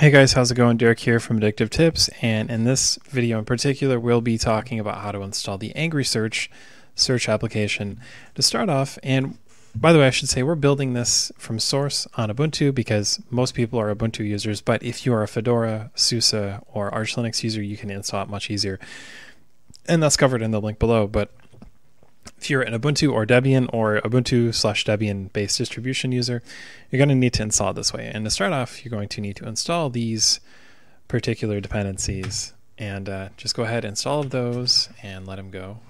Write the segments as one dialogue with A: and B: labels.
A: Hey guys, how's it going? Derek here from Addictive Tips, and in this video in particular, we'll be talking about how to install the ANGRYsearch search application to start off. And by the way, I should say we're building this from source on Ubuntu because most people are Ubuntu users, but if you are a Fedora, SUSE, or Arch Linux user, you can install it much easier. And that's covered in the link below, but if you're an Ubuntu or Debian or Ubuntu slash Debian based distribution user, you're going to need to install it this way. And to start off, you're going to need to install these particular dependencies and uh, just go ahead and install those and let them go.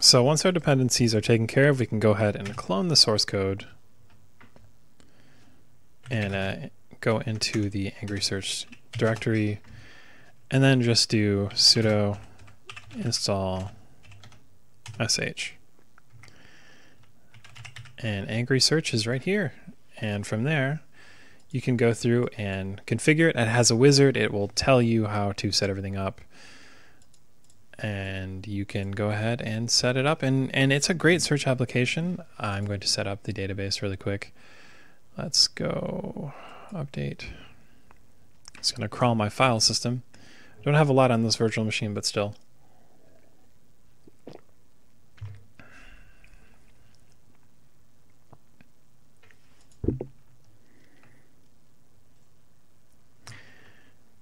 A: So once our dependencies are taken care of, we can go ahead and clone the source code and uh, go into the ANGRYsearch directory and then just do sudo install sh. And ANGRYsearch is right here. And from there, you can go through and configure it. It has a wizard. It will tell you how to set everything up. And you can go ahead and set it up. And, and it's a great search application. I'm going to set up the database really quick. Let's go update. It's going to crawl my file system. I don't have a lot on this virtual machine, but still.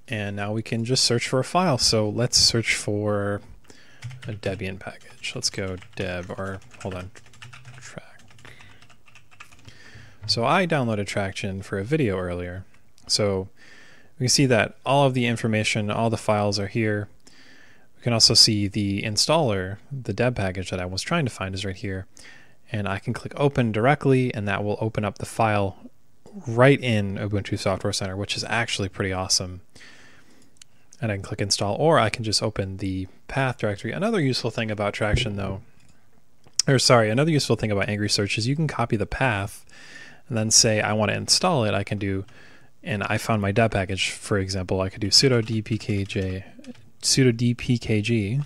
A: And now we can just search for a file. So let's search for a Debian package. Let's go deb or hold on, So I downloaded Traction for a video earlier. So we can see that all of the information, all the files are here. We can also see the installer, the deb package that I was trying to find is right here. And I can click open directly and that will open up the file right in Ubuntu Software Center, which is actually pretty awesome. And I can click install, or I can just open the path directory. Another useful thing about Traction though, or sorry, another useful thing about ANGRYsearch is you can copy the path and then say I want to install it, I can do, and I found my deb package, for example, I could do sudo dpkj, sudo dpkg,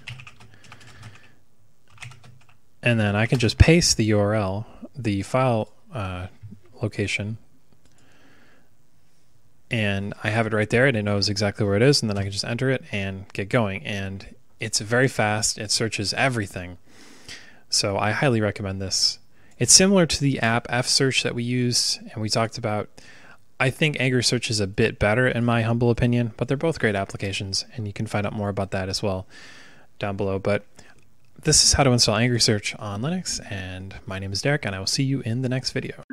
A: and then I can just paste the URL, the file uh, location, and I have it right there and it knows exactly where it is, and then I can just enter it and get going. And it's very fast, it searches everything. So I highly recommend this. It's similar to the app F-Search that we use and we talked about. I think ANGRYsearch is a bit better in my humble opinion, but they're both great applications and you can find out more about that as well down below. But this is how to install ANGRYsearch on Linux and my name is Derek and I will see you in the next video.